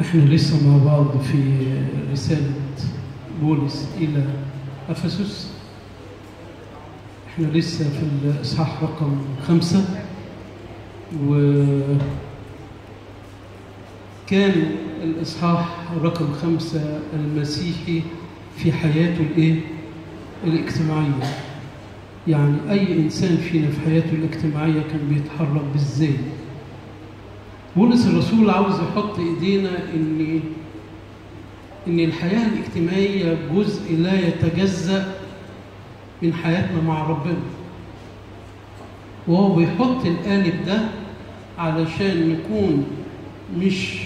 إحنا لسه مع بعض في رسالة بولس إلى أفسس. إحنا لسه في الإصحاح رقم خمسة. وكان الإصحاح رقم خمسة المسيحي في حياته الإيه؟ الاجتماعية. يعني أي إنسان فينا في حياته الاجتماعية كان بيتحرك بالذات بولس الرسول عاوز يحط إيدينا إن إن الحياة الاجتماعية جزء لا يتجزأ من حياتنا مع ربنا. وهو بيحط القالب ده علشان نكون مش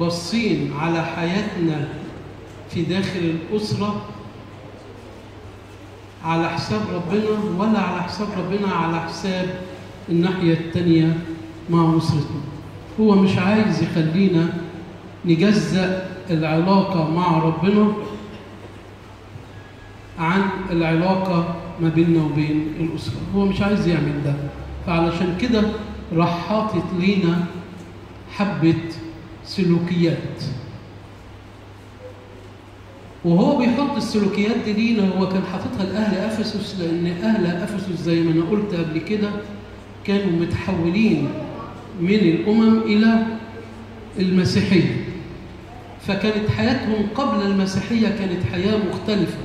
باصين على حياتنا في داخل الأسرة على حساب ربنا ولا على حساب ربنا على حساب الناحية الثانية مع أسرتنا. هو مش عايز يخلينا نجزأ العلاقة مع ربنا عن العلاقة ما بيننا وبين الأسرة. هو مش عايز يعمل ده. فعلشان كده راح حاطط لينا حبة سلوكيات. وهو بيحط السلوكيات دي لينا هو كان حاططها لأهل أفسس لأن أهل أفسس زي ما أنا قلت قبل كده كانوا متحولين من الأمم إلى المسيحية. فكانت حياتهم قبل المسيحية كانت حياة مختلفة.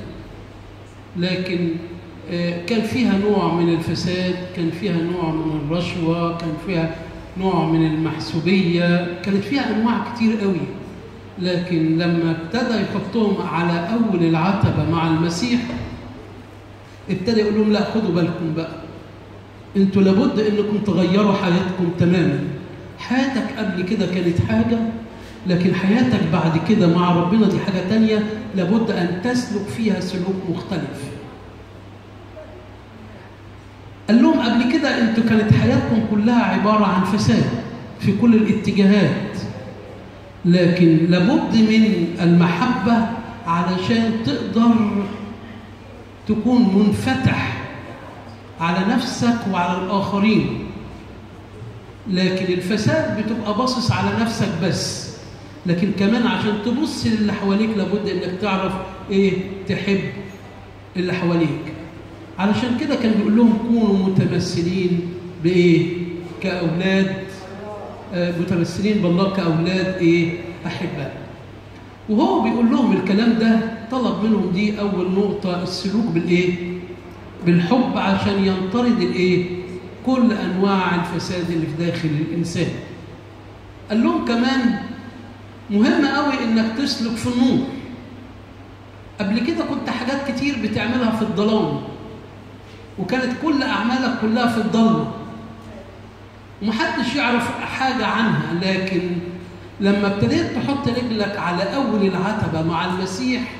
لكن كان فيها نوع من الفساد كان فيها نوع من الرشوة كان فيها نوع من المحسوبية كانت فيها أنواع كتير قوي. لكن لما ابتدى يحطهم على أول العتبة مع المسيح ابتدى يقول لهم لا خدوا بالكم بقى. أنتوا لابد انكم تغيروا حياتكم تماما. حياتك قبل كده كانت حاجة لكن حياتك بعد كده مع ربنا دي حاجة تانية لابد أن تسلك فيها سلوك مختلف. قال لهم قبل كده أنتوا كانت حياتكم كلها عبارة عن فساد في كل الاتجاهات لكن لابد من المحبة علشان تقدر تكون منفتح على نفسك وعلى الآخرين. لكن الفساد بتبقى باصص على نفسك بس. لكن كمان عشان تبص للي حواليك لابد إنك تعرف إيه تحب اللي حواليك. علشان كده كان بيقول لهم كونوا متمثلين بإيه؟ كأولاد. آه متمثلين بالله كأولاد إيه؟ احباء وهو بيقول لهم الكلام ده طلب منهم دي أول نقطة السلوك بالإيه؟ بالحب عشان ينطرد الإيه؟ كل أنواع الفساد اللي في داخل الإنسان. قال لهم كمان مهم قوي إنك تسلك في النور. قبل كده كنت حاجات كتير بتعملها في الظلام وكانت كل أعمالك كلها في الضلمة. ومحدش يعرف حاجة عنها لكن لما ابتديت تحط رجلك على أول العتبة مع المسيح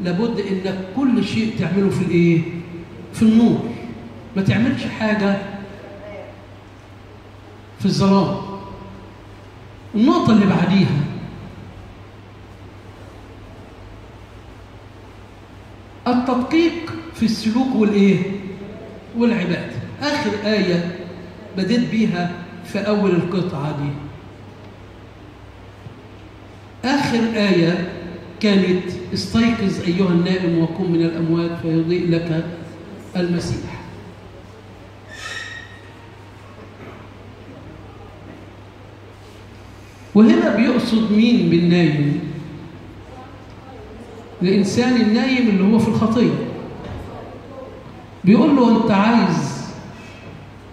لابد إنك كل شيء تعمله في الإيه؟ في النور. ما تعملش حاجة في الظلام. النقطة اللي بعديها. التدقيق في السلوك والإيه؟ والعبادة آخر آية بديت بيها في أول القطعة دي. آخر آية كانت استيقظ أيها النائم وقم من الأموات فيضيء لك المسيح. وهنا بيقصد مين بالنايم؟ الإنسان النايم اللي هو في الخطية. بيقول له أنت عايز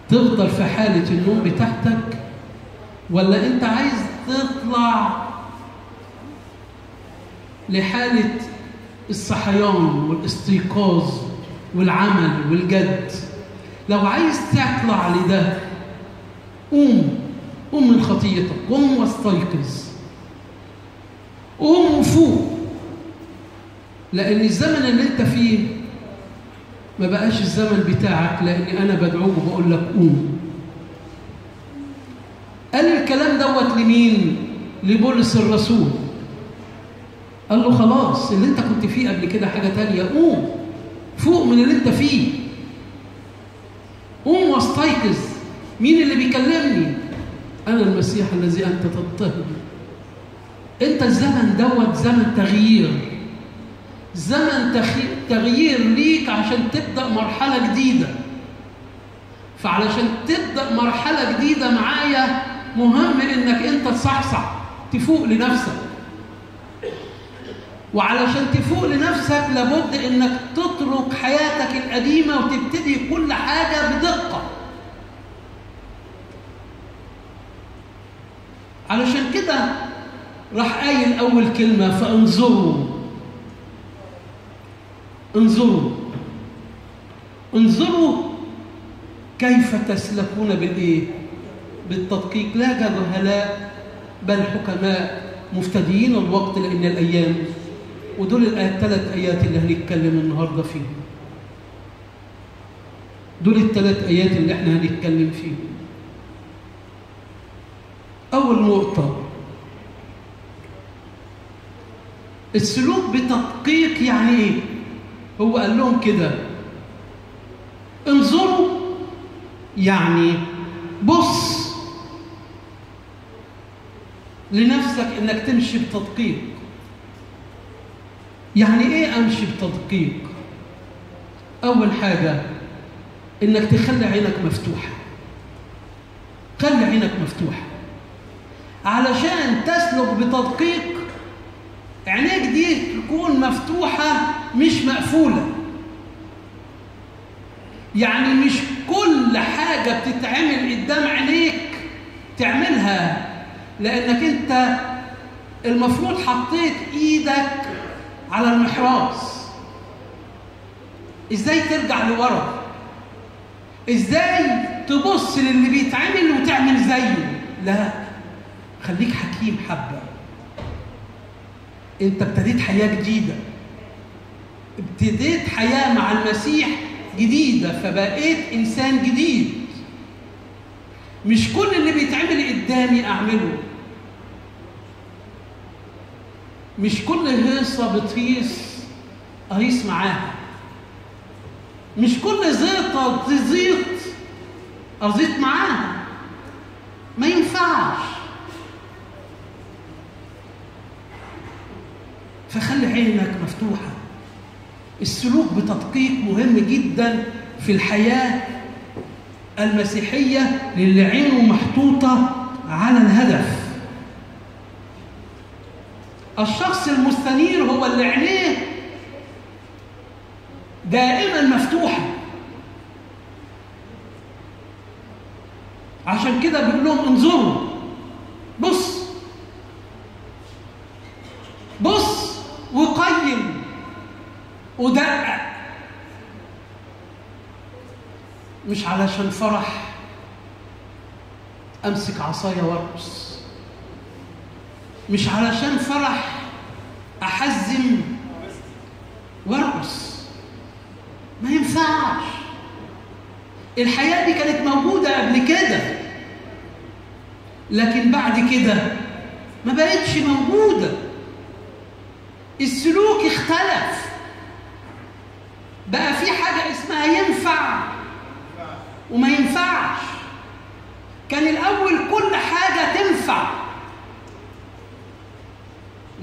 تفضل في حالة النوم بتاعتك ولا أنت عايز تطلع لحالة الصحيان والاستيقاظ والعمل والجد لو عايز تطلع لده قوم قوم من خطيتك قوم واستيقظ. قوم وفوق. لأن الزمن اللي أنت فيه ما بقاش الزمن بتاعك لأني أنا بدعوك وبقول لك قوم. قال الكلام دوت لمين؟ لبولس الرسول. قال له خلاص اللي انت كنت فيه قبل كده حاجة تانية قوم. فوق من اللي انت فيه. قوم واستيقظ. مين اللي بيكلمني؟ أنا المسيح الذي أنت تضطهد أنت الزمن دوت زمن تغيير. زمن تغيير ليك عشان تبدأ مرحلة جديدة. فعلشان تبدأ مرحلة جديدة معايا مهم إنك أنت تصحصح تفوق لنفسك. وعلشان تفوق لنفسك لابد إنك تترك حياتك القديمة وتبتدي كل حاجة بدقة. علشان كده راح قايل أول كلمة فانظروا. انظروا. انظروا كيف تسلكون بالايه بالتدقيق. لا جهلاء بل حكماء مفتديين الوقت لأن الأيام ودول الثلاث آيات اللي هنتكلم النهارده فيهم. دول الثلاث آيات اللي إحنا هنتكلم فيهم. أول نقطة السلوك بتدقيق يعني إيه؟ هو قال لهم كده انظروا يعني بص لنفسك إنك تمشي بتدقيق. يعني إيه أمشي بتدقيق؟ أول حاجة إنك تخلي عينك مفتوحة. خلي عينك مفتوحة. علشان تسلك بتدقيق عينيك دي تكون مفتوحة مش مقفولة. يعني مش كل حاجة بتتعمل قدام عينيك تعملها لأنك أنت المفروض حطيت إيدك على المحراث إزاي ترجع لورا؟ إزاي تبص للي بيتعمل وتعمل زيه؟ لا خليك حكيم حبة. أنت ابتديت حياة جديدة. ابتديت حياة مع المسيح جديدة فبقيت إنسان جديد. مش كل اللي بيتعمل قدامي أعمله. مش كل هيصة بتهيص أهيص معاها. مش كل زيطة تزيط أزيط معاها. ما ينفعش. فخلي عينك مفتوحة. السلوك بتدقيق مهم جدا في الحياة المسيحية للي عينه محطوطة على الهدف. الشخص المستنير هو اللي عينيه دائما مفتوحة. عشان كده بيقول لهم انظروا. بص. بص وقيم ودقق. مش علشان فرح. امسك عصاية وارقص. مش علشان فرح أحزم وأرقص. ما ينفعش. الحياة دي كانت موجودة قبل كده لكن بعد كده ما بقتش موجودة. السلوك اختلف بقى في حاجة اسمها ينفع وما ينفعش كان الأول كل حاجة تنفع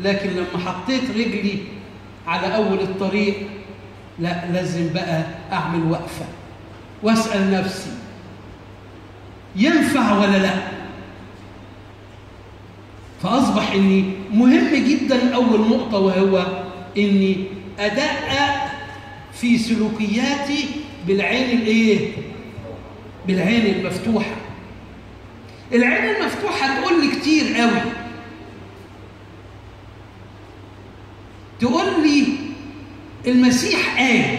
لكن لما حطيت رجلي على أول الطريق لا لازم بقى أعمل وقفة وأسأل نفسي ينفع ولا لا؟ فأصبح إني مهم جدا اول نقطة وهو إني ادقق في سلوكياتي بالعين الإيه؟ بالعين المفتوحة. العين المفتوحة تقول لي كتير قوي. تقول لي المسيح قال.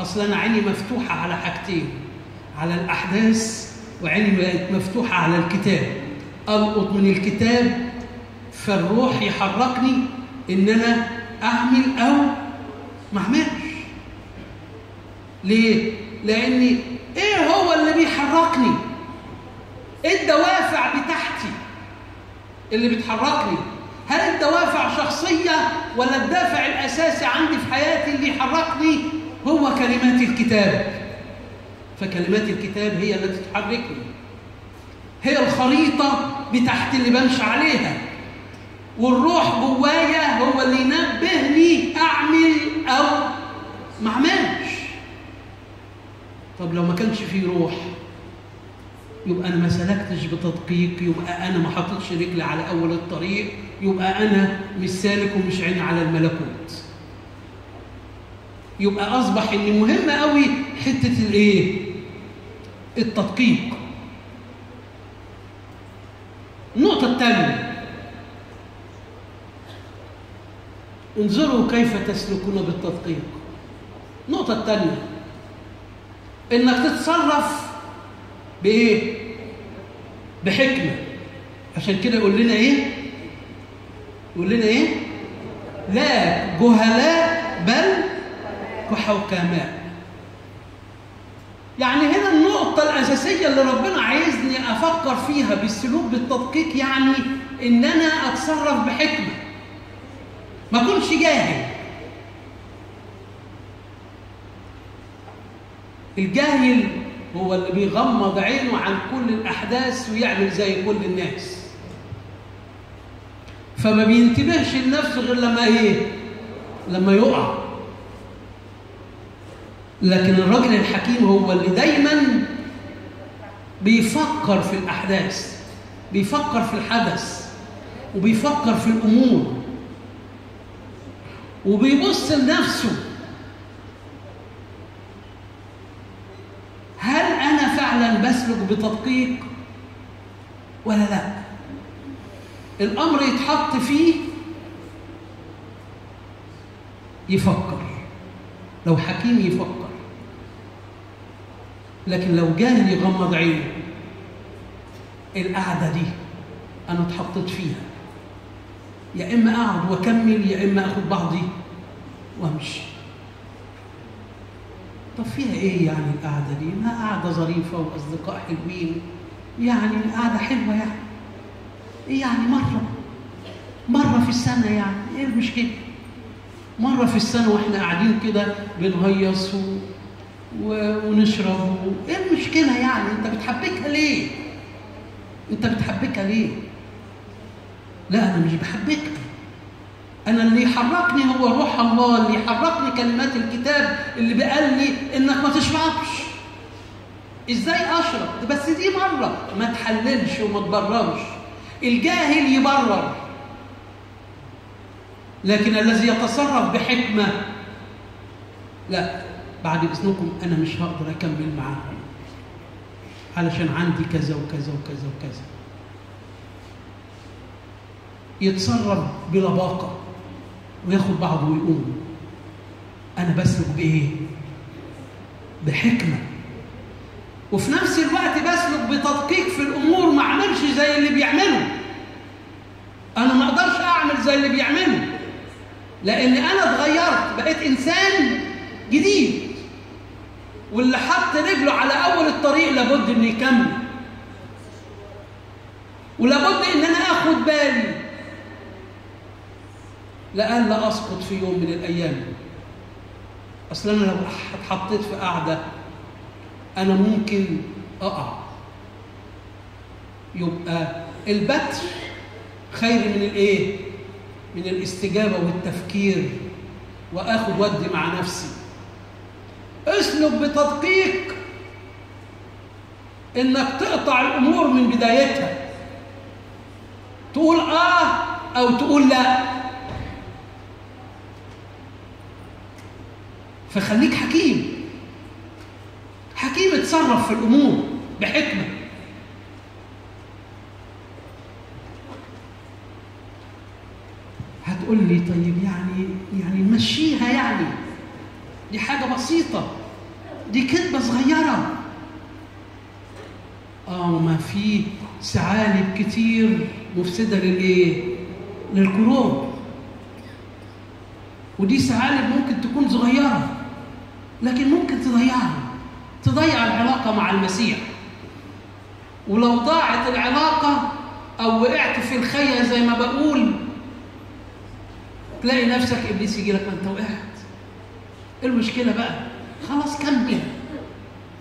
أصل أنا عيني مفتوحة على حاجتين على الأحداث وعيني بقت مفتوحة على الكتاب. ألقط من الكتاب فالروح يحركني إن أنا أعمل أو ما أعملش. ليه؟ لأني إيه هو اللي بيحركني؟ إيه الدوافع بتاعتي اللي بتحركني؟ هل الدوافع شخصية ولا الدافع الأساسي عندي في حياتي اللي يحركني هو كلمات الكتاب؟ فكلمات الكتاب هي التي تحركني. هي الخريطة بتاعت اللي بمشي عليها. والروح جوايا هو اللي ينبهني أعمل أو ما أعملش. طب لو ما كانش فيه روح يبقى أنا ما سلكتش بتدقيق يبقى أنا ما حطيتش رجلي على أول الطريق. يبقى أنا مش سالك ومش عيني على الملكوت. يبقى أصبح إن مهم قوي حتة الإيه؟ التدقيق. النقطة الثانية انظروا كيف تسلكون بالتدقيق. النقطة الثانية إنك تتصرف بإيه؟ بحكمة. عشان كده يقول لنا إيه؟ يقول لنا إيه؟ لا جهلاء بل كحكماء يعني هنا النقطة الأساسية اللي ربنا عايزني أفكر فيها بالسلوك بالتدقيق يعني إن أنا أتصرف بحكمة. ما أكونش جاهل. الجاهل هو اللي بيغمض عينه عن كل الأحداث ويعمل زي كل الناس. فما بينتبهش لنفسه غير لما إيه؟ لما يقع. لكن الراجل الحكيم هو اللي دايما بيفكر في الأحداث بيفكر في الحدث وبيفكر في الأمور وبيبص لنفسه. هل أنا فعلا بسلك بتدقيق ولا لا؟ الأمر يتحط فيه يفكر. لو حكيم يفكر. لكن لو جاهل يغمض عينه القعدة دي أنا اتحطيت فيها. يا إما أقعد وأكمل يا إما أخد بعضي وأمشي. طب فيها إيه يعني القعدة دي؟ ما قعدة ظريفة وأصدقاء حلوين. يعني قعدة حلوة يعني. إيه يعني مرة مرة في السنة يعني إيه المشكلة؟ مرة في السنة وإحنا قاعدين كده بنهيص و... ونشرب و... إيه المشكلة يعني؟ أنت بتحبكها ليه؟ أنت بتحبكها ليه؟ لا أنا مش بحبكها أنا اللي يحركني هو روح الله اللي يحركني كلمات الكتاب اللي قال لي إنك ما تشربش إزاي أشرب؟ بس دي مرة ما تحللش وما تبررش الجاهل يبرر. لكن الذي يتصرف بحكمة لا بعد إذنكم أنا مش هقدر أكمل معاكم. علشان عندي كذا وكذا وكذا وكذا. يتصرف بلباقة وياخد بعضه ويقوم. أنا بسلك بإيه؟ بحكمة. وفي نفس الوقت بسلك بتدقيق في الأمور ما أعملش زي اللي بيعمله أنا ما أقدرش أعمل زي اللي بيعمله لأن أنا اتغيرت بقيت إنسان جديد. واللي حط رجله على أول الطريق لابد إنه يكمل. ولابد إن أنا آخد بالي. لألا أسقط في يوم من الأيام. أصل أنا لو اتحطيت في قعدة أنا ممكن أقع. يبقى البتر خير من الإيه؟ من الاستجابة والتفكير. وآخد ودي مع نفسي. اسلك بتدقيق إنك تقطع الأمور من بدايتها. تقول آه أو تقول لا. فخليك حكيم. حكيم اتصرف في الأمور بحكمة. هتقول لي طيب يعني يعني نمشيها يعني. دي حاجة بسيطة. دي كذبة صغيرة. آه ما في ثعالب كتير مفسدة للإيه؟ للقلوب ودي ثعالب ممكن تكون صغيرة لكن ممكن تضيعها تضيع العلاقة مع المسيح. ولو ضاعت العلاقة أو وقعت في الخية زي ما بقول تلاقي نفسك إبليس يجي لك ما انت وقعت. المشكلة بقى خلاص كمل.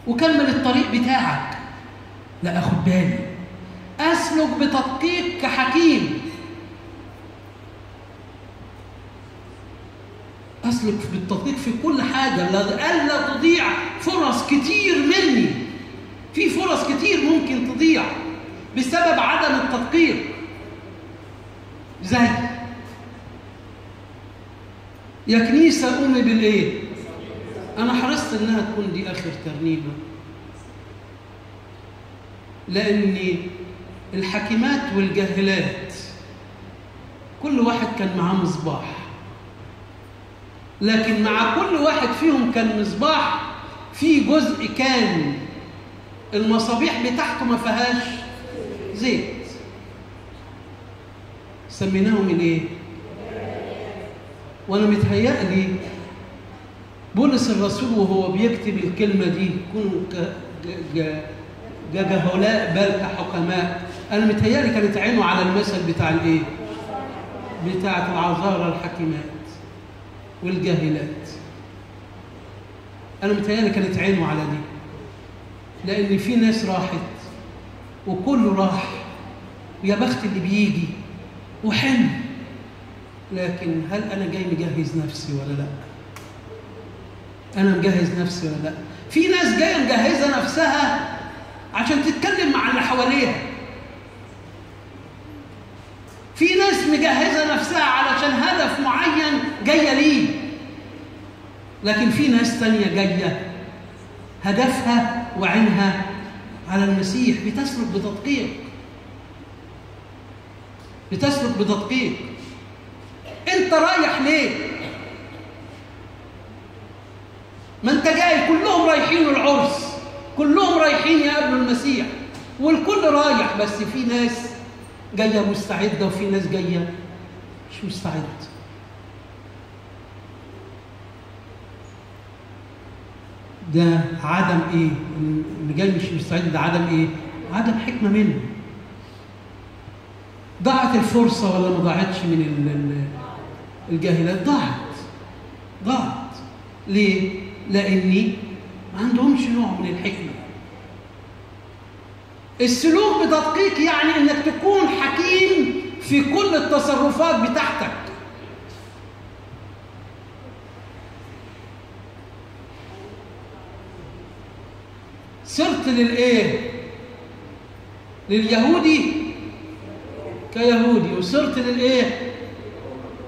وكمل الطريق بتاعك. لا أخد بالي. أسلك بتدقيق كحكيم. أسلك بالتدقيق في كل حاجة. لئلا تضيع فرص كتير مني. في فرص كتير ممكن تضيع بسبب عدم التدقيق. زي يا كنيسه قومي بالإيه؟ أنا حرصت إنها تكون دي آخر ترنيمه لأن الحكيمات والجاهلات كل واحد كان معاه مصباح. لكن مع كل واحد فيهم كان مصباح في جزء كان المصابيح بتاعته ما فيهاش زيت. سميناهم الايه وأنا متهيألي بولس الرسول وهو بيكتب الكلمة دي كونوا كجهلاء بل كحكماء. أنا متهيألي كانت عينه على المثل بتاع الإيه؟ بتاعه العذارى الحكيمات والجاهلات. أنا متهيألي كانت عينه على دي لأن في ناس راحت وكله راح ويا بخت اللي بيجي وحلم. لكن هل أنا جاي مجهز نفسي ولا لا؟ أنا مجهز نفسي ولا لا؟ في ناس جاية مجهزة نفسها عشان تتكلم مع اللي حواليها. في ناس مجهزة نفسها علشان هدف معين جاية ليه لكن في ناس تانية جاية هدفها وعينها على المسيح بتسلك بتدقيق. بتسلك بتدقيق. انت رايح ليه؟ ما انت جاي كلهم رايحين العرس كلهم رايحين يقابلوا المسيح والكل رايح بس في ناس جاية مستعدة وفي ناس جاية مش مستعدة. ده عدم إيه؟ اللي جاي مش مستعد ده عدم إيه؟ عدم حكمة منه. ضاعت الفرصة ولا ما ضاعتش من الجاهلات ضاعت. ضاعت. ليه؟ لأني ما عندهمش نوع من الحكمة. السلوك بتدقيق يعني إنك تكون حكيم في كل التصرفات بتاعتك. صرت للإيه؟ لليهودي كيهودي وصرت للإيه؟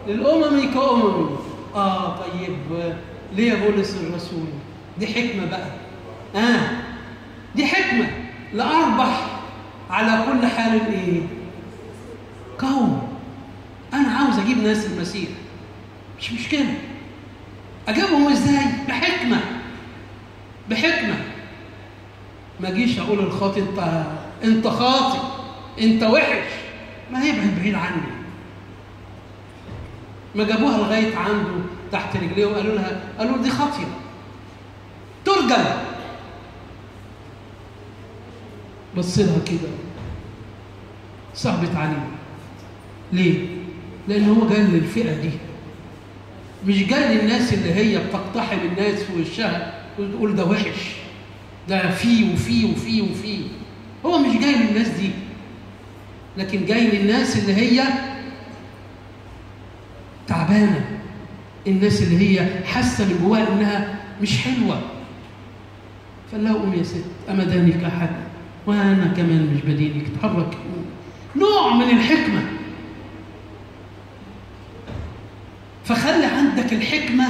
للاممي كاممي آه طيب. ليه بولس الرسول دي حكمة بقى. آه. دي حكمة. لاربح على كل حال إيه قوم. أنا عاوز أجيب ناس المسيح. مش مشكلة. أجيبهم إزاي؟ بحكمة. بحكمة. ما أجيش أقول الخاطئ أنت أنت خاطئ أنت وحش. ما هيبعد بعيد عني. ما جابوها لغاية عنده تحت رجليه وقالوا لها قالوا دي خاطيه ترجم. بص لها كده. صعبت عليه ليه؟ لأن هو جاي للفئة دي. مش جاي للناس اللي هي بتقتحم الناس في وشها وتقول ده وحش. ده فيه وفيه وفيه وفيه هو مش جاي للناس دي. لكن جاي للناس اللي هي تعبانة. الناس اللي هي حاسة من جواها إنها مش حلوة. فقال لها قوم يا ست أمدانك أحد وأنا كمان مش بدينك اتحرك. نوع من الحكمة. فخلي عندك الحكمة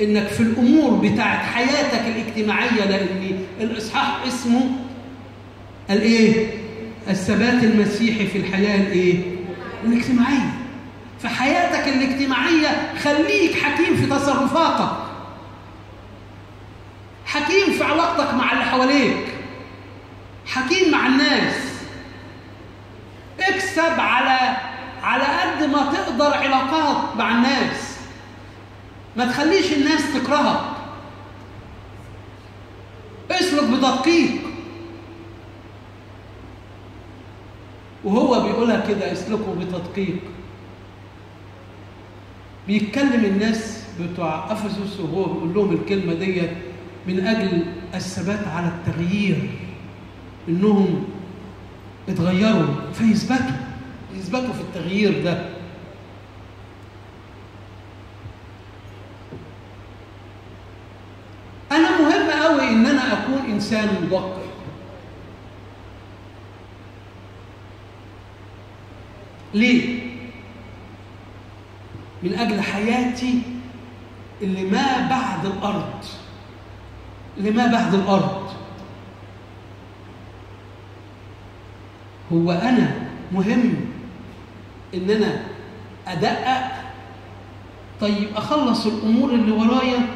إنك في الأمور بتاعت حياتك الاجتماعية لأن الإصحاح اسمه الإيه؟ الثبات المسيحي في الحياة الإيه؟ الاجتماعية. في حياتك الاجتماعية خليك حكيم في تصرفاتك. حكيم في علاقتك مع اللي حواليك. حكيم مع الناس. اكسب على على قد ما تقدر علاقات مع الناس. ما تخليش الناس تكرهك. اسلك بتدقيق. وهو بيقولها كده اسلكوا بتدقيق. بيتكلم الناس بتوع أفسس وهو بيقول لهم الكلمة ديت من أجل الثبات على التغيير إنهم اتغيروا فيثبتوا يثبتوا في التغيير ده. أنا مهم قوي إن أنا أكون إنسان مدقق ليه؟ من أجل حياتي اللي ما بعد الأرض اللي ما بعد الأرض. هو أنا مهم إن أنا أدقق. طيب أخلص الأمور اللي ورايا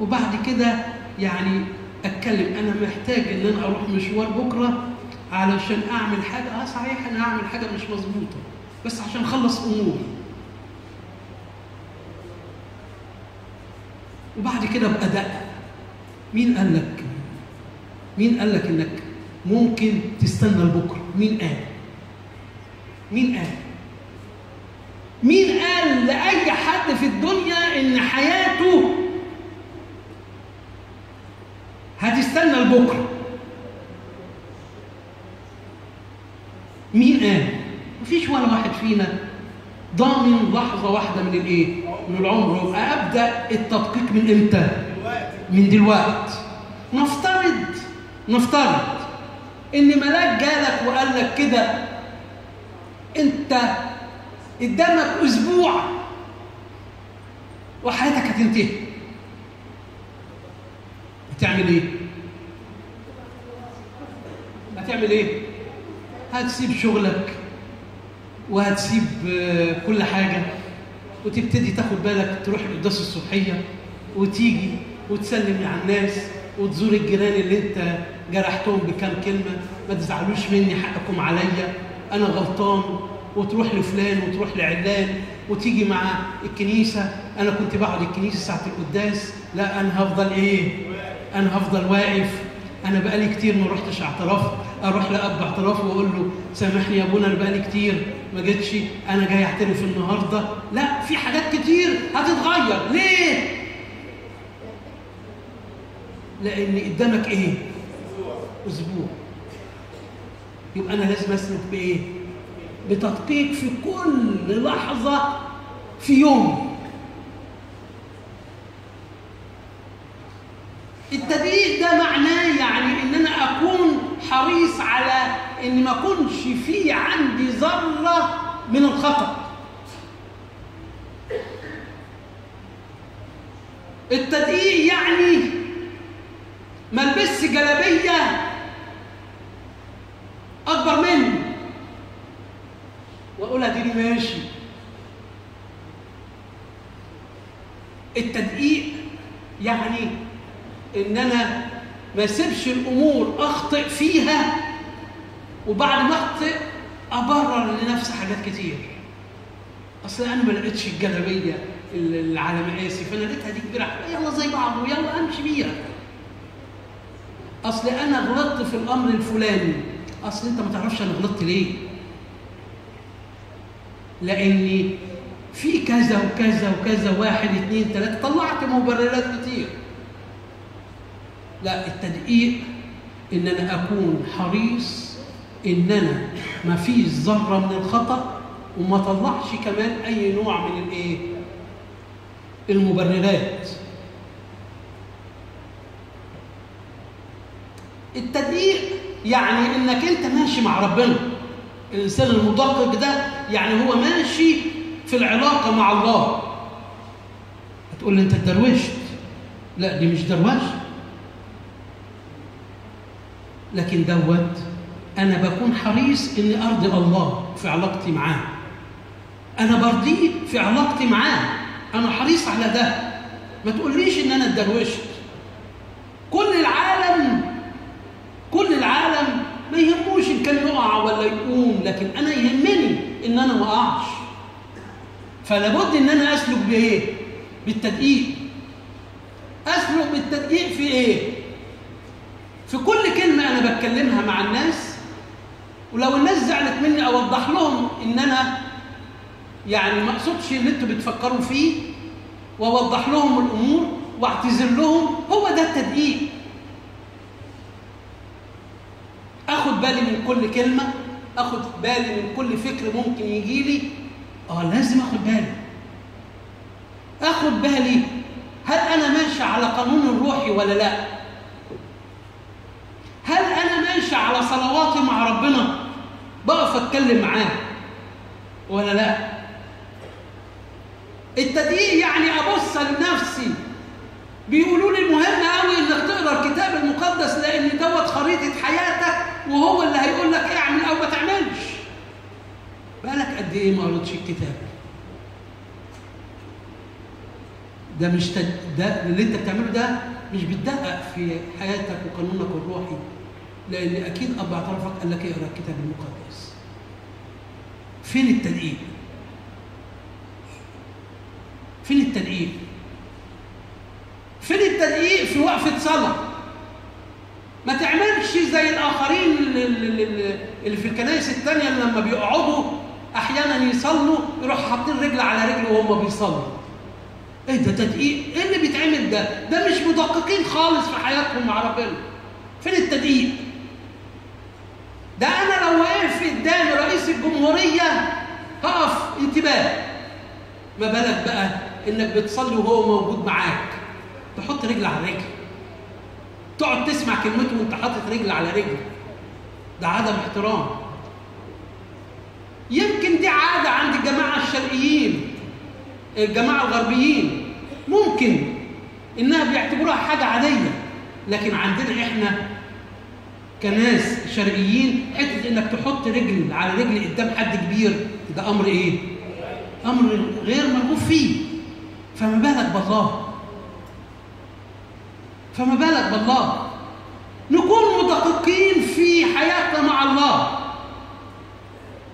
وبعد كده يعني أتكلم. أنا محتاج إن أنا أروح مشوار بكرة علشان أعمل حاجة. آه صحيح أنا هعمل حاجة مش مظبوطة بس عشان أخلص أموري. وبعد كده دقق مين قال لك؟ مين قال لك إنك ممكن تستنى لبكرة؟ مين قال؟ مين قال؟ مين قال لأي حد في الدنيا إن حياته هتستنى لبكرة؟ مين قال؟ مفيش ولا واحد فينا ضامن لحظة واحدة من الإيه؟ من يبقى أبدأ التدقيق من إمتى؟ من دلوقتي. نفترض نفترض إن ملاك جالك وقال لك كده أنت قدامك أسبوع وحياتك هتنتهي. هتعمل إيه؟ هتعمل إيه؟ هتسيب شغلك وهتسيب كل حاجة. وتبتدي تاخد بالك تروح القداس الصبحية وتيجي وتسلم على الناس وتزور الجيران اللي انت جرحتهم بكام كلمة ما تزعلوش مني حقكم عليا أنا غلطان. وتروح لفلان وتروح لعلان وتيجي مع الكنيسة أنا كنت بقعد الكنيسة ساعة القداس. لا أنا هفضل إيه؟ أنا هفضل واقف. أنا بقالي كتير ما رحتش اعتراف. أروح لأب اعتراف وأقول له سامحني يا أبونا أنا بقالي كتير. ما جيتش أنا جاي اعترف النهارده. لا في حاجات كتير هتتغير. ليه؟ لأن قدامك إيه؟ أسبوع. يبقى أنا لازم اسلك بإيه؟ بتدقيق في كل لحظة في يوم. التدقيق ده معناه يعني إن أنا أكون حريص على إن ما اكونش في عندي ذرة من الخطأ. التدقيق يعني ما البسش جلابية أكبر مني. وأقول أديني ماشي. التدقيق يعني إن أنا ما أسيبش الأمور أخطئ فيها وبعد ما اخطئ أبرر لنفسي حاجات كتير. أصل أنا ما لقيتش الجلابية اللي على مقاسي فأنا لقيتها دي كبيرة. يلا زي بعض ويلا أمشي بيها. أصل أنا غلطت في الأمر الفلاني. أصل أنت ما تعرفش أنا غلطت ليه. لأني في كذا وكذا وكذا واحد اثنين ثلاثة طلعت مبررات كتير. لا التدقيق إن أنا أكون حريص ان أنا ما فيش ذرة من الخطأ وما طلعش كمان أي نوع من الإيه؟ المبررات. التدقيق يعني إنك أنت ماشي مع ربنا. الإنسان المدقق ده يعني هو ماشي في العلاقة مع الله. هتقول لي أنت اتدروشت لا دي مش دروشة. لكن دوت أنا بكون حريص إني أرضي الله في علاقتي معاه. أنا برضيه في علاقتي معاه. أنا حريص على ده. ما تقوليش إن أنا اتدروشت كل العالم كل العالم ما يهموش إن كان يقع ولا يقوم لكن أنا يهمني إن أنا ما أقعش. فلا بد إن أنا أسلك بإيه؟ بالتدقيق. أسلك بالتدقيق في إيه؟ في كل كلمة أنا بتكلمها مع الناس ولو الناس زعلت مني أوضح لهم إن أنا يعني ما أقصدش اللي أنتوا بتفكروا فيه وأوضح لهم الأمور وأعتذر لهم هو ده التدقيق. آخد بالي من كل كلمة آخد بالي من كل فكر ممكن يجي لي. آه لازم آخد بالي. آخد بالي هل أنا ماشي على قانون الروحي ولا لا؟ هل أنا ماشي على صلواتي مع ربنا؟ بقف أتكلم معاه. ولا لا؟ التدقيق يعني أبص لنفسي. بيقولوا لي مهم قوي إنك تقرأ الكتاب المقدس لأن دوت خريطة حياتك وهو اللي هيقول لك اعمل أو ما تعملش. بقالك قد إيه ما قريتش الكتاب؟ ده مش تد... ده اللي أنت بتعمله ده مش بتدقق في حياتك وقانونك الروحي. لأن أكيد اب اعترافك قال لك اقرا الكتاب المقدس. فين التدقيق فين التدقيق فين التدقيق في وقفة صلاة؟ ما تعملش زي الآخرين اللي, في الكنائس الثانية اللي لما بيقعدوا أحيانا يصلوا يروحوا حاطين رجل على رجل وهم بيصلوا. إيه ده تدقيق إيه اللي بيتعمل ده؟ ده مش مدققين خالص في حياتهم مع ربنا. فين التدقيق ده أنا لو وقف قدام رئيس الجمهورية هقف انتباه. ما بالك بقى إنك بتصلي وهو موجود معاك؟ تحط رجل على رجل. تقعد تسمع كلمته وأنت حاطط رجل على رجل. ده عدم احترام. يمكن دي عادة عند الجماعه الشرقيين الجماعة الغربيين. ممكن إنها بيعتبروها حاجة عادية لكن عندنا إحنا كناس شرقيين حتة إنك تحط رجل على رجل قدام حد كبير ده أمر إيه؟ أمر غير مرغوب فيه. فما بالك بالله؟ فما بالك بالله؟ نكون مدققين في حياتنا مع الله.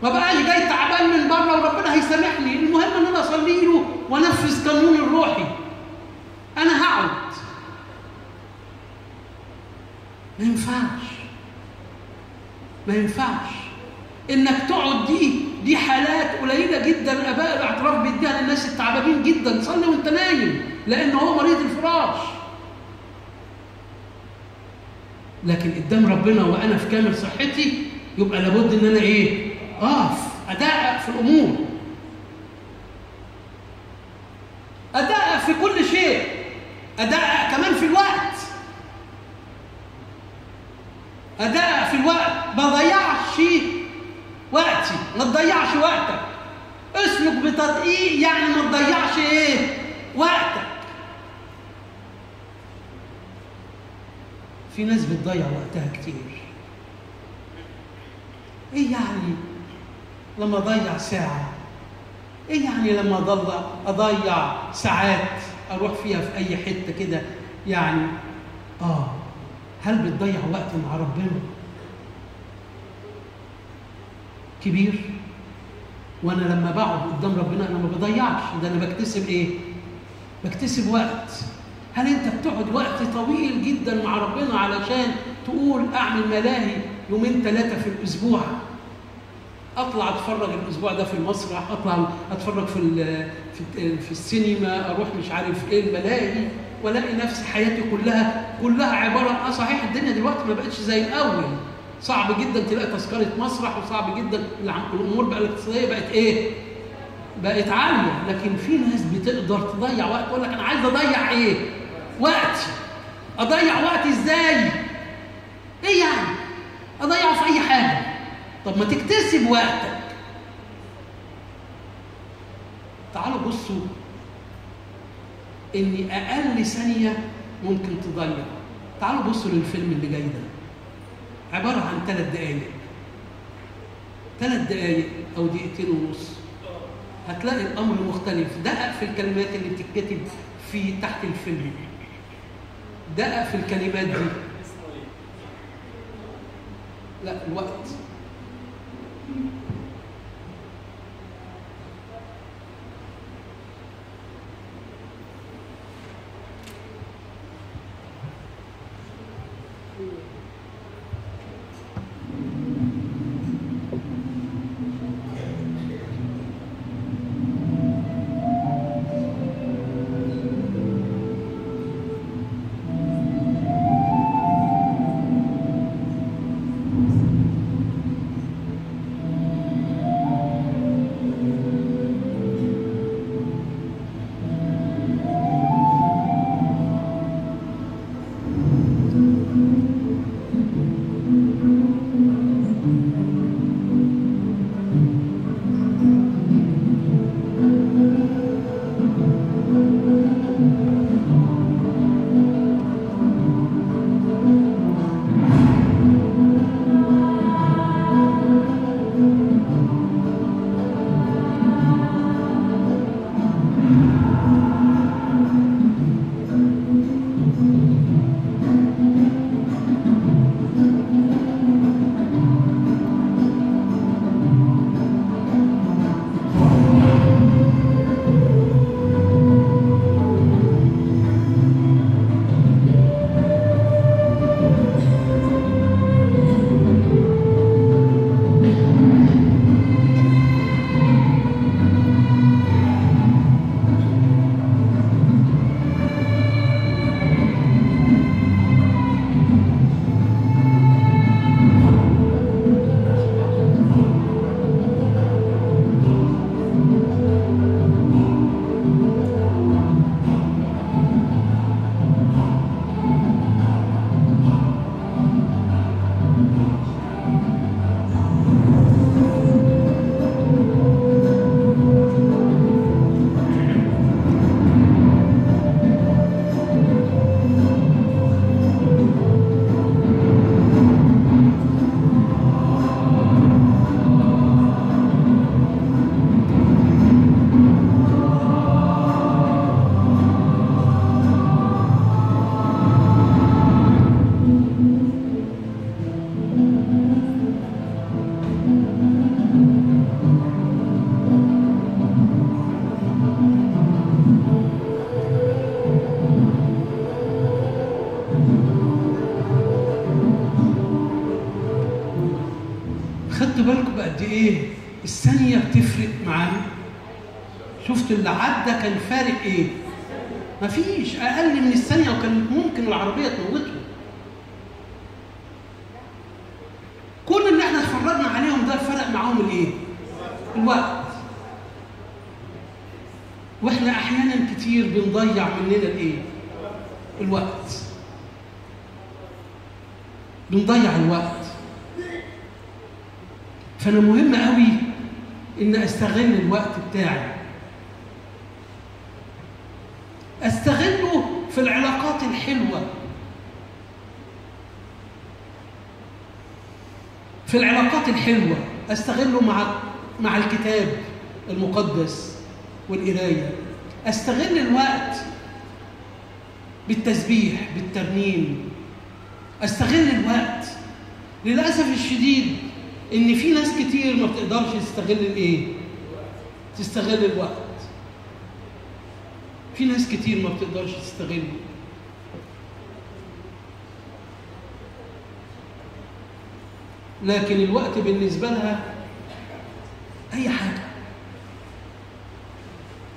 ما بقاش جاي تعبان من بره وربنا هيسامحني. المهم إن أنا أصلي له وأنفذ قانون الروحي. أنا هقعد ما ينفعش. ما ينفعش. إنك تقعد دي دي حالات قليلة جدا أباء الأعتراف بيديها للناس التعبانين جدا صلي وأنت نايم لأن هو مريض الفراش. لكن قدام ربنا وأنا في كامل صحتي يبقى لابد إن أنا إيه؟ أقف ادقق في الأمور. ادقق في كل شيء. ادقق كمان في الوقت. ادقق في الوقت. ما ضيعش وقتي ما تضيعش وقتك. اسلك بتدقيق يعني ما تضيعش إيه؟ وقتك. في ناس بتضيع وقتها كتير. إيه يعني لما اضيع ساعة؟ إيه يعني لما اضيع أضيع ساعات أروح فيها في أي حتة كده؟ يعني آه هل بتضيع وقت مع ربنا؟ كبير. وأنا لما بقعد قدام ربنا أنا ما بضيعش ده أنا بكتسب إيه؟ بكتسب وقت. هل أنت بتقعد وقت طويل جدا مع ربنا علشان تقول أعمل ملاهي يومين ثلاثة في الأسبوع؟ أطلع أتفرج الأسبوع ده في المسرح أطلع أتفرج في في, في السينما أروح مش عارف إيه الملاهي وألاقي نفسي حياتي كلها كلها عبارة آه صحيح الدنيا دلوقتي ما بقتش زي الأول. صعب جدا تلاقي تذكرة مسرح وصعب جدا الأمور بقى الاقتصادية بقت إيه؟ بقت عالية لكن في ناس بتقدر تضيع وقت تقول لك أنا عايز أضيع إيه؟ وقتي أضيع وقتي إزاي؟ إيه يعني؟ أضيعه في أي حاجة طب ما تكتسب وقتك تعالوا بصوا إن أقل ثانية ممكن تضيع تعالوا بصوا للفيلم اللي جاي ده عبارة عن ثلاث دقائق ثلاث دقائق أو دقيقتين ونص. هتلاقي الأمر مختلف. دقق في الكلمات اللي بتتكتب في تحت الفيلم. دقق في الكلمات دي. لا الوقت. بنضيع الوقت. فأنا مهم قوي إن أستغل الوقت بتاعي. أستغله في العلاقات الحلوة. في العلاقات الحلوة. أستغله مع مع الكتاب المقدس والقراية. أستغل الوقت بالتسبيح بالترنيم أستغل الوقت. للأسف الشديد إن في ناس كتير ما بتقدرش تستغل الإيه؟ تستغل الوقت. في ناس كتير ما بتقدرش تستغله لكن الوقت بالنسبة لها أي حاجة.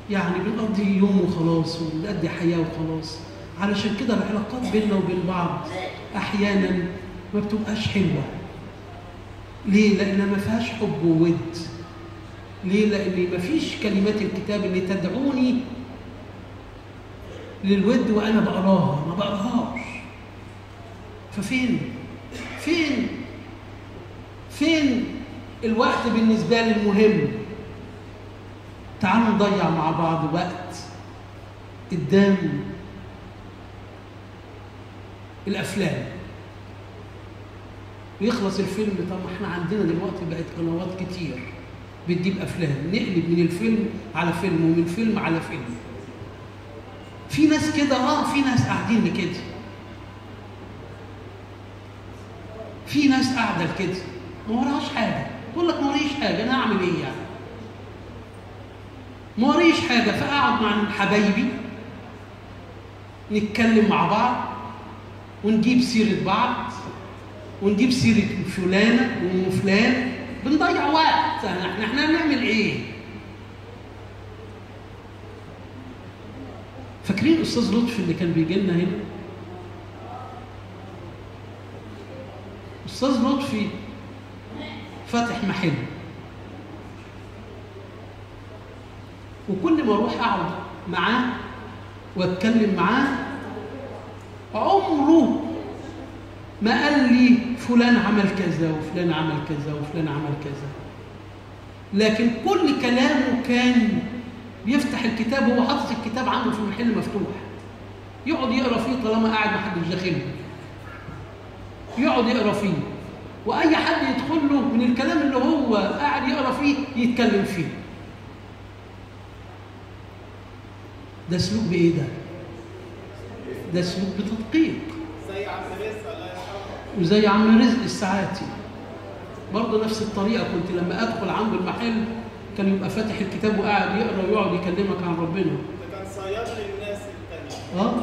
يعني بنقضي يوم وخلاص وبنقضي حياة وخلاص. علشان كده العلاقات بيننا وبين بعض أحيانا ما بتبقاش حلوة. ليه؟ لأن ما فيهاش حب وود. ليه؟ لأن ما فيش كلمات الكتاب اللي تدعوني للود وأنا بقراها ما بقراهاش. ففين؟ فين؟ فين الوقت بالنسبة لي المهم؟ تعالوا نضيع مع بعض وقت قدام. الأفلام. ويخلص الفيلم طب ما إحنا عندنا دلوقتي بقت قنوات كتير بتجيب أفلام. نقلب من الفيلم على فيلم ومن فيلم على فيلم. في ناس كده آه في ناس قاعدين كده في ناس قاعدة كده ما وراهاش حاجة. تقول لك ما وريش حاجة. أنا أعمل إيه يعني؟ ما وريش حاجة. فأقعد مع حبايبي نتكلم مع بعض. ونجيب سيرة بعض ونجيب سيرة فلانة وفلان بنضيع وقت. إحنا إحنا بنعمل إيه؟ فاكرين أستاذ لطفي اللي كان بيجي لنا هنا؟ أستاذ لطفي فاتح محل. وكل ما أروح أقعد معاه وأتكلم معاه عمره ما قال لي فلان عمل كذا وفلان عمل كذا وفلان عمل كذا. لكن كل كلامه كان بيفتح الكتاب هو حاطط الكتاب عنده في المحل مفتوح. يقعد يقرأ فيه طالما قاعد ما حدش داخله يقعد يقرأ فيه. وأي حد يدخل له من الكلام اللي هو قاعد يقرأ فيه يتكلم فيه. ده سلوك بإيه ده؟ ده سلوك بتدقيق. زي عم رزق الله يرحمه. وزي عم رزق الساعاتي. برضه نفس الطريقة كنت لما أدخل عنده المحل كان يبقى فاتح الكتاب وقاعد يقرأ ويقعد يكلمك عن ربنا. ده كان صياد للناس التانية. آه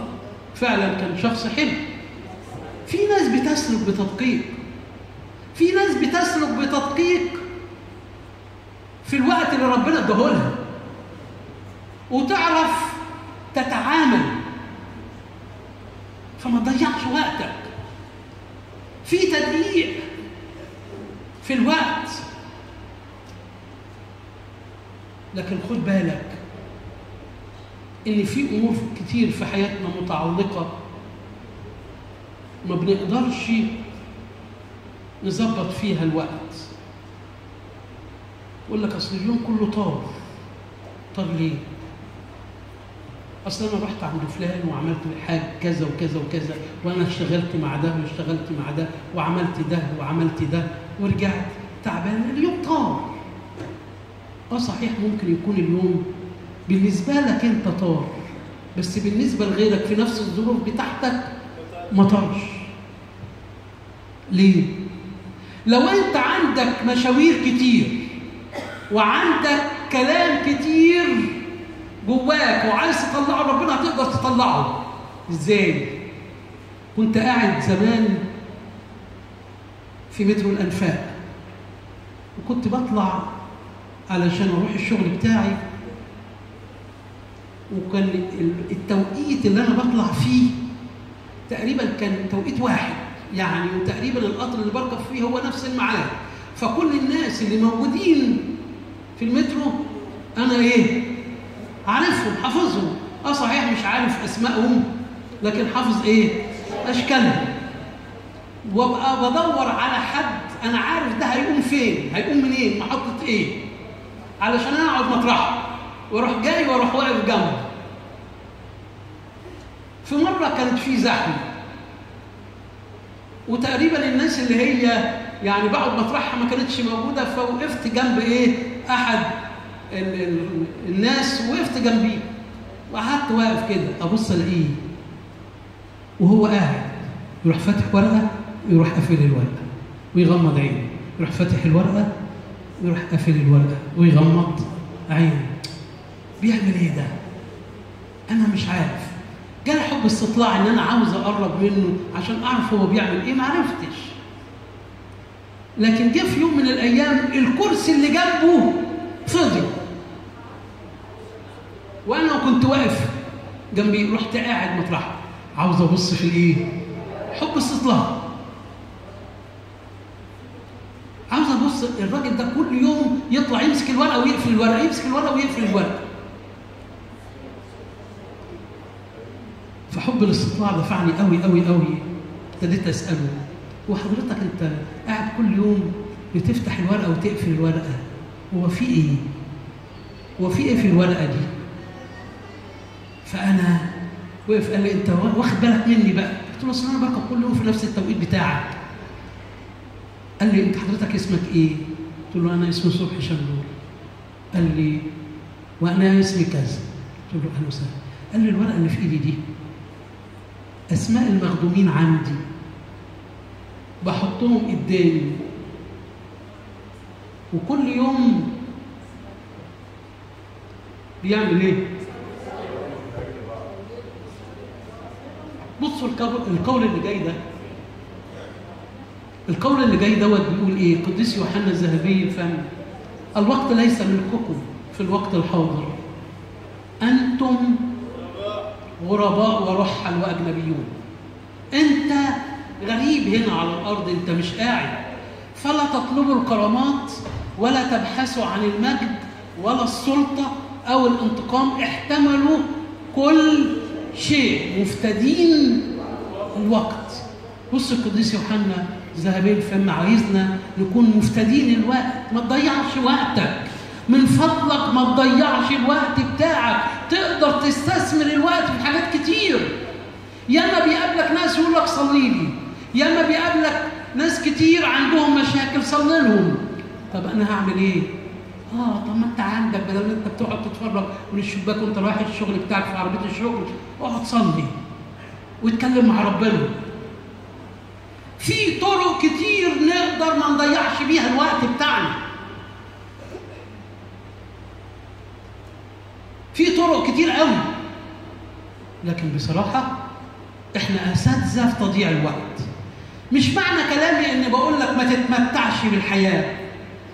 فعلا كان شخص حلو. في ناس بتسلك بتدقيق. في ناس بتسلك بتدقيق في الوقت اللي ربنا اداهولها. وتعرف تتعامل فما تضيعش وقتك. في تدقيق في الوقت. لكن خد بالك إن في أمور كتير في حياتنا متعلقة ما بنقدرش نظبط فيها الوقت. يقول لك أصل اليوم كله طار. طار ليه؟ أصل أنا رحت عند فلان وعملت حاجة كذا وكذا وكذا وأنا اشتغلت مع ده واشتغلت مع ده وعملت ده وعملت ده ورجعت تعبان. اليوم طار. آه صحيح ممكن يكون اليوم بالنسبة لك أنت طار بس بالنسبة لغيرك في نفس الظروف بتاعتك ما طارش. ليه؟ لو أنت عندك مشاوير كتير وعندك كلام كتير جواك وعايز تطلعه ربنا هتقدر تطلعه. إزاي؟ كنت قاعد زمان في مترو الأنفاق وكنت بطلع علشان أروح الشغل بتاعي وكان ال- التوقيت اللي أنا بطلع فيه تقريبا كان توقيت واحد يعني وتقريبا القطر اللي بركب فيه هو نفس الميعاد. فكل الناس اللي موجودين في المترو أنا إيه؟ عارفهم حافظهم. آه صحيح مش عارف أسمائهم لكن حافظ إيه؟ أشكالهم. وأبقى بدور على حد أنا عارف ده هيقوم فين هيقوم منين محطة إيه. علشان أنا أقعد مطرحه وأروح جاي وأروح واقف جنبه. في مرة كانت في زحمة. وتقريبا الناس اللي هي يعني بقعد مطرحها ما كانتش موجودة فوقفت جنب إيه؟ أحد الناس وقفت جنبيه وقعدت واقف كده أبص ألاقيه وهو قاعد. يروح فاتح ورقة ويروح قافل الورقة ويغمض عينه. يروح فاتح الورقة ويروح قافل الورقة ويغمض عينه. بيعمل إيه ده؟ أنا مش عارف. جالي حب استطلاع إن أنا عاوز أقرب منه عشان أعرف هو بيعمل إيه؟ ما عرفتش. لكن جه في يوم من الأيام الكرسي اللي جنبه فضي. وأنا كنت واقف جنبي رحت قاعد مطرحه عاوز ابص في الايه حب استطلاع. عاوز ابص الراجل ده كل يوم يطلع يمسك الورقة ويقفل الورقة يمسك الورقة ويقفل الورقة. فحب الاستطلاع دفعني قوي قوي قوي. ابتديت أسأله وحضرتك أنت قاعد كل يوم بتفتح الورقة وتقفل الورقة؟ هو في إيه؟ هو في إيه في الورقة دي؟ فأنا وقف قال لي أنت واخد بالك مني بقى؟ قلت له أصل أنا بركب كل يوم في نفس التوقيت بتاعك. قال لي أنت حضرتك اسمك إيه؟ قلت له أنا اسمي صبحي شملول قال لي وأنا اسمي كذا. قلت له أهلا وسهلا. قال لي الورقة اللي في إيدي دي أسماء المخدومين عندي. بحطهم قدامي. وكل يوم بيعمل إيه؟ بصوا القول, اللي جاي ده القول اللي جاي دوت بيقول إيه؟ قديس يوحنا الذهبي الفم الوقت ليس ملككم في الوقت الحاضر. أنتم غرباء ورحل واجنبيون أنت غريب هنا على الأرض أنت مش قاعد. فلا تطلبوا الكرامات ولا تبحثوا عن المجد ولا السلطة أو الانتقام احتملوا كل شيء مفتدين الوقت. بص القديس يوحنا ذهبي الفم عايزنا نكون مفتدين الوقت. ما تضيعش وقتك. من فضلك ما تضيعش الوقت بتاعك. تقدر تستثمر الوقت في حاجات كتير. ياما بيقابلك ناس يقول لك صلي لي. ياما بيقابلك ناس كتير عندهم مشاكل صلي لهم. طب أنا هعمل إيه؟ آه طب ما أنت عندك بدل أنت بتقعد تتفرج من الشباك وأنت رايح الشغل بتاعك في عربية الشغل اقعد صلي. واتكلم مع ربنا. في طرق كتير نقدر ما نضيعش بيها الوقت بتاعنا. في طرق كتير قوي. لكن بصراحة إحنا أساتذة في تضييع الوقت. مش معنى كلامي اني بقول لك ما تتمتعش بالحياة.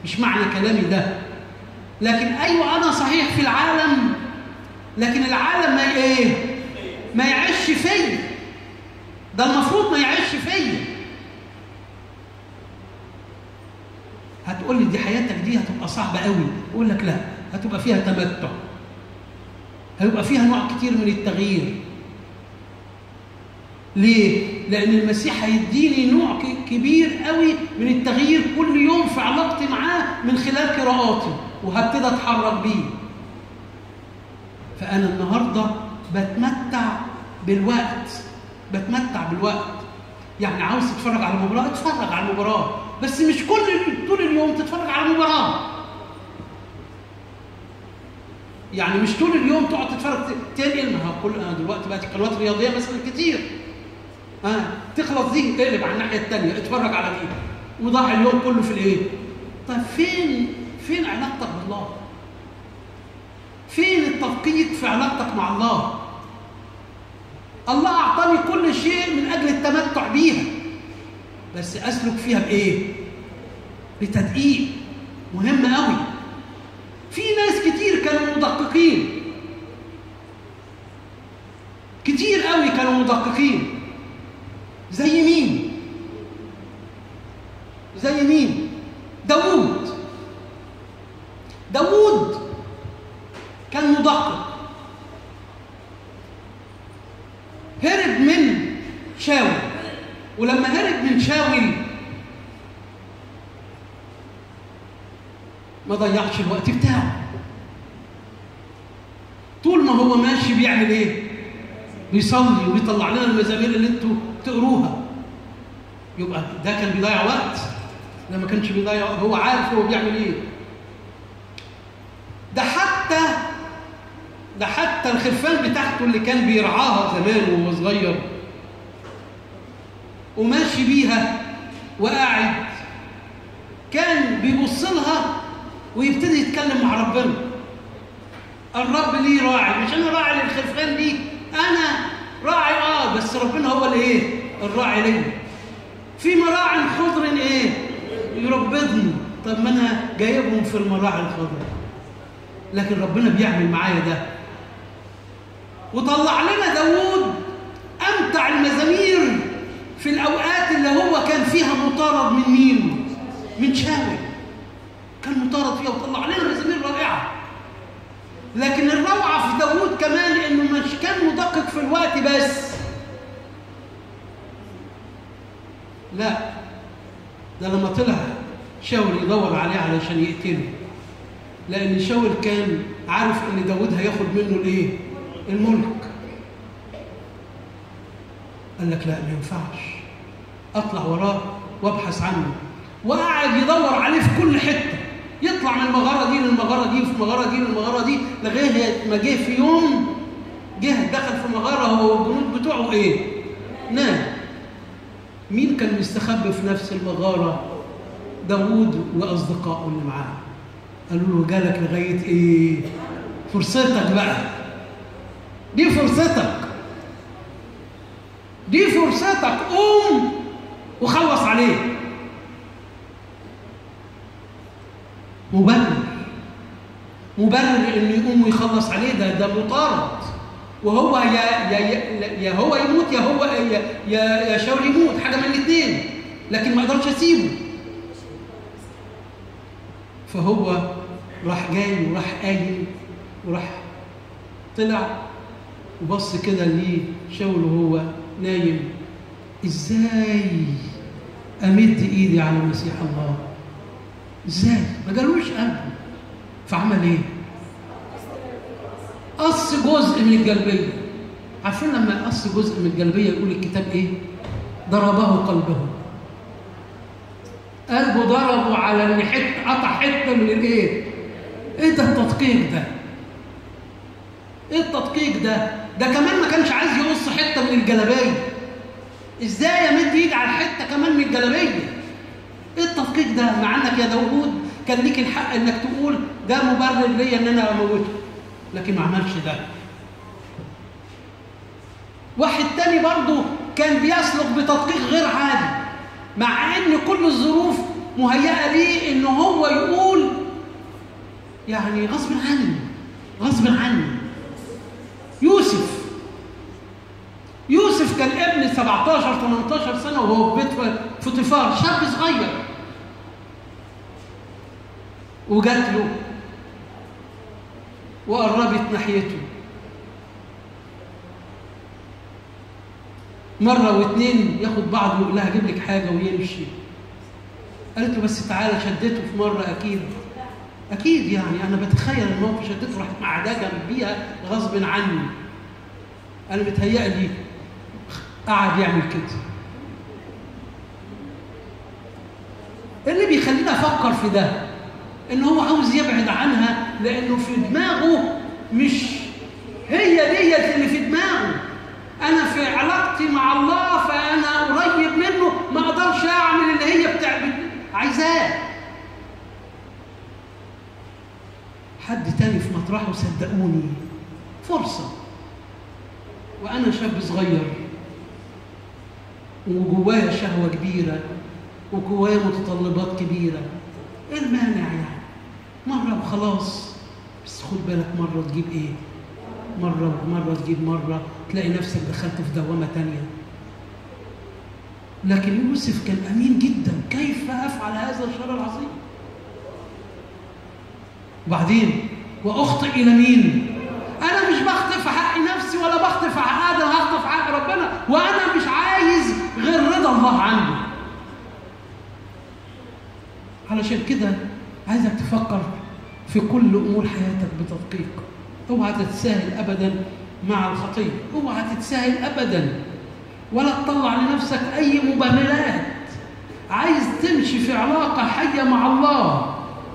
مش معنى كلامي ده. لكن أيوه أنا صحيح في العالم. لكن العالم ما إيه ما يعيش فيا. ده المفروض ما يعيش فيا. هتقول لي دي حياتك دي هتبقى صعبة قوي. أقول لك لا هتبقى فيها تمتع. هيبقى فيها نوع كتير من التغيير. ليه؟ لأن المسيح هيديني نوع كبير قوي من التغيير كل يوم في علاقتي معاه من خلال قراءاتي وهبتدي أتحرك بيه. فأنا النهاردة بتمتع بالوقت. بتمتع بالوقت يعني عاوز تتفرج على مباراة اتفرج على المباراة بس مش كل طول اليوم تتفرج على المباراة يعني مش طول اليوم تقعد تتفرج تنقل ما كل أنا دلوقتي بقت القنوات الرياضيه مثلا كتير آه تخلص دي تقلب على الناحية الثانية اتفرج على دي وضاع اليوم كله في الايه؟ طيب فين فين علاقتك بالله؟ فين التوقيت في علاقتك مع الله؟ الله أعطاني كل شيء من أجل التمتع بيها. بس أسلك فيها بإيه؟ بتدقيق. مهم قوي في ناس كتير كانوا مدققين. كتير قوي كانوا مدققين. زي مين؟ زي مين داوود داوود كان مدقق هرب من شاول ولما هرب من شاول ما ضيعش الوقت بتاعه طول ما هو ماشي بيعمل إيه؟ بيصلي وبيطلع لنا المزامير اللي أنتوا تقروها يبقى ده كان بيضيع وقت. ده ما كانش بيضيع هو عارف هو بيعمل إيه. ده حتى ده حتى الخرفان بتاعته اللي كان بيرعاها زمان وهو صغير. وماشي بيها وقاعد. كان بيبص لها ويبتدي يتكلم مع ربنا. الرب ليه راعي؟ مش أنا راعي للخرفان دي. أنا راعي آه بس ربنا هو اللي إيه؟ الراعي ليا. في مراعي خضر إيه؟ يربضني طب ما أنا جايبهم في المراعي الخضر. لكن ربنا بيعمل معايا ده. وطلع لنا داوود أمتع المزامير في الأوقات اللي هو كان فيها مطارد من مين؟ من شاول. كان مطارد فيها وطلع لنا مزامير رائعه لكن الروعة في داوود كمان إنه مش كان مدقق في الوقت بس. لا ده لما طلع شاول يدور عليه علشان يقتله. لأن شاول كان عارف إن داوود هياخد منه الإيه؟ الملك. قال لك لا ما ينفعش. أطلع وراه وابحث عنه. وقعد يدور عليه في كل حتة. يطلع من المغارة دي للمغارة دي وفي المغارة دي للمغارة دي لغاية ما جه في يوم جه دخل في مغارة هو والجنود بتوعه إيه؟ نام مين كان مستخبي في نفس المغارة؟ داوود واصدقائه اللي معاه قالوا له جالك لغاية إيه؟ فرصتك بقى دي فرصتك دي فرصتك قوم وخلص عليه مبرر. مبرر انه يقوم ويخلص عليه ده ده مطارد. وهو يا يا يا, هو يموت يا هو يا يا, يا شاول يموت. حاجة من الاثنين لكن ما أقدرش اسيبه فهو راح جاي وراح قايم وراح طلع وبص كده ليه شاول وهو نايم. إزاي أمد إيدي على مسيح الله؟ إزاي؟ ما جالوش قلبه فعمل إيه؟ قص جزء من الجلبية. عارفين لما يقص جزء من الجلبية يقول الكتاب إيه؟ ضربه قلبه. قلبه ضربه على ان حتة قطع حتة من الايه؟ إيه ده التدقيق ده؟ إيه التدقيق ده؟ ده كمان ما كانش عايز يقص حتة من الجلابيه إزاي امد ايدي على حتة كمان من الجلابيه إيه التدقيق ده؟ مع انك يا داوود. كان ليك الحق إنك تقول ده مبرر ليا إن أنا أموته. لكن ما عملش ده. واحد تاني برضه كان بيسلك بتدقيق غير عادي. مع إن كل الظروف مهيئة ليه إن هو يقول يعني غصب عني غصب عني. يوسف يوسف كان ابن 17 18 سنة وهو في بيت فوتيفار شاب صغير. وجات له وقربت ناحيته. مرة واتنين ياخد بعض ويقول لها أجيب لك حاجة ويمشي قالت له بس تعالى شدته في مرة أكيد. أكيد يعني أنا بتخيل الموقف شدته راحت معداه جنبيها غصب عني. أنا متهيألي قعد يعمل كده. اللي بيخليني أفكر في ده؟ إن هو عاوز يبعد عنها لأنه في دماغه مش هي ديت اللي في دماغه. أنا في علاقتي مع الله فأنا قريب منه ما أقدرش أعمل اللي هي بتاع عايزاه. حد تاني في مطرحه صدقوني فرصة. وأنا شاب صغير. وجوايا شهوة كبيرة. وجوايا متطلبات كبيرة. إيه المانع يعني؟ مرة وخلاص. بس خد بالك مرة تجيب إيه؟ مرة مرة تجيب مرة تلاقي نفسك دخلت في دوامة تانية. لكن يوسف كان أمين جدا. كيف أفعل هذا الشر العظيم؟ وبعدين وأخطئ إلى مين؟ أنا مش بخطئ في حق نفسي ولا بخطئ في حق هذا هخطئ في حق ربنا. وأنا مش عايز غير رضا الله عني علشان كده عايزك تفكر في كل أمور حياتك بتدقيق. أوعى تتساهل ابدا مع الخطيه أوعى تتساهل ابدا. ولا تطلع لنفسك أي مبررات عايز تمشي في علاقة حية مع الله.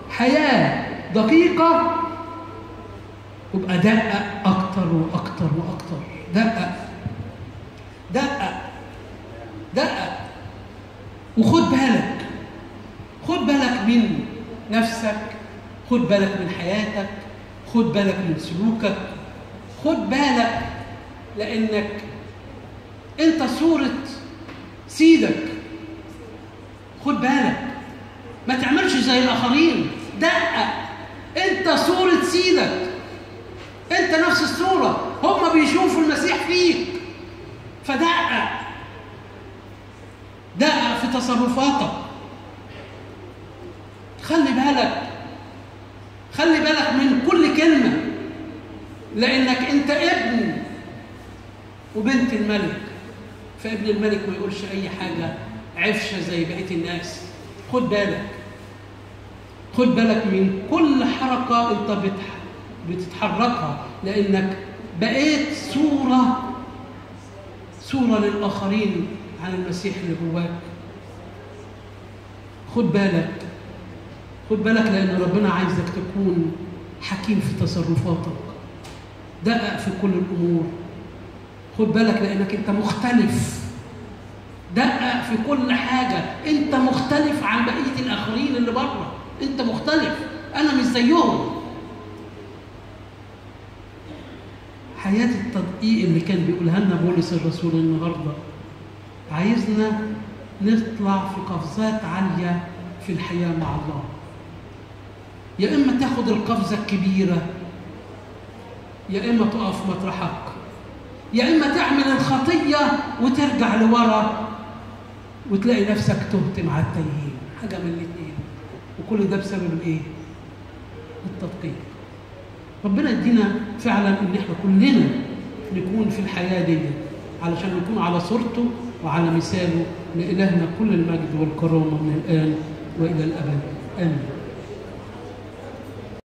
حياة دقيقة. يبقى دقق أكتر وأكتر وأكتر. دقق. دقق. دقق. وخد بالك. خد بالك من نفسك. خد بالك من حياتك خد بالك من سلوكك خد بالك لأنك أنت صورة سيدك. خد بالك ما تعملش زي الآخرين. دقق أنت صورة سيدك. أنت نفس الصورة هم بيشوفوا المسيح فيك. فدقق دقق في تصرفاتك. خلي بالك بالك من كل كلمة. لأنك أنت ابن وبنت الملك. فابن الملك ما يقولش أي حاجة عفشة زي بقية الناس. خد بالك. خد بالك من كل حركة أنت. بتتحركها. لأنك بقيت صورة صورة للآخرين عن المسيح اللي جواك. خد بالك. خد بالك لأن ربنا عايزك تكون حكيم في تصرفاتك دقق في كل الأمور. خد بالك لأنك أنت مختلف. دقق في كل حاجة. أنت مختلف عن بقية الآخرين اللي بره. أنت مختلف. أنا مش زيهم. حياة التدقيق اللي كان بيقولها لنا بولس الرسول النهارده عايزنا نطلع في قفزات عالية في الحياة مع الله. يا إما تاخد القفزة الكبيرة يا إما تقف مطرحك يا إما تعمل الخطية وترجع لورا وتلاقي نفسك تهت مع التايهين حاجة من الاثنين وكل ده بسبب الايه؟ التدقيق. ربنا يدينا فعلا إن إحنا كلنا نكون في الحياة دي علشان نكون على صورته وعلى مثاله لإلهنا كل المجد والكرامة من الآن وإلى الأبد. آمين.